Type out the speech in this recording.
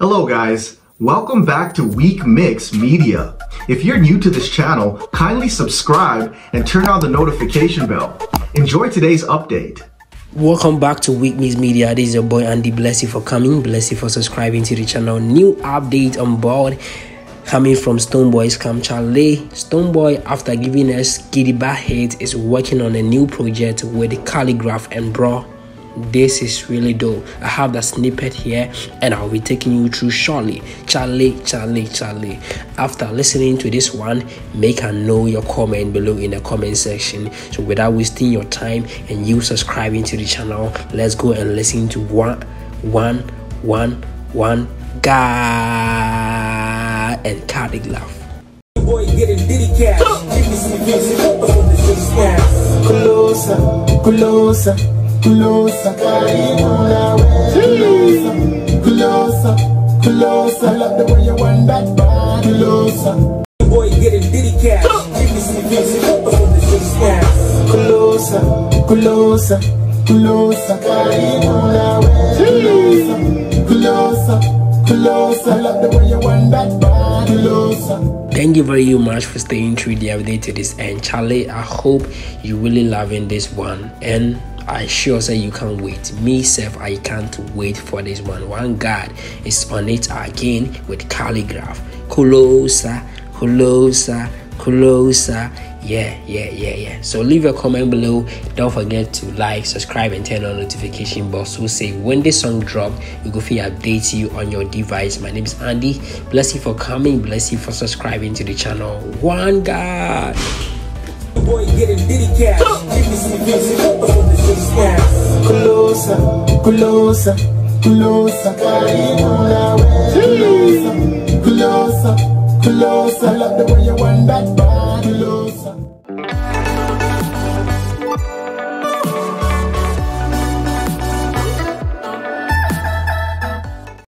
Hello guys, welcome back to Weekmix Media. If you're new to this channel, kindly subscribe and turn on the notification bell. Enjoy today's update. Welcome back to Weekmix Media. This is your boy Andy. Bless you for coming. Bless you for subscribing to the channel. New update on board coming from Stonebwoy's Camp Charlie. Stonebwoy, after giving us Gidigba hit, is working on a new project with Khaligraph and Bro this is really dope. I have the snippet here and i'll be taking you through shortly. Charlie charlie charlie. After listening to this one make a know your comment below in the comment section. So without wasting your time and you subscribing to the channel let's go and listen to one one one one guy and Khaligraph boy getting diddy cash. Give me some music, Closer, closer. Closer, karibu nawe Closer, closer, closer Love the way you want that bad Closer Boy getting diddy cash. Give me some music before the shit snaps Closer, closer, closer Karibu nawe Closer, closer, closer Love the way you want that bad Closer Thank you very much for staying through the update to this end. Charlie, I hope you really loving this one. And I sure say you can't wait. Me self, I can't wait for this one. One God is on it again with Khaligraph. Closer, closer, closer. Yeah, yeah, yeah, yeah. So leave a comment below. Don't forget to like, subscribe, and turn on notification bell. So say when this song drop, you go feel update you on your device. My name is Andy. Bless you for coming. Bless you for subscribing to the channel. One God boy Closer, closer, karibu nawe. Closer, closer, closer. I love the way you want that body,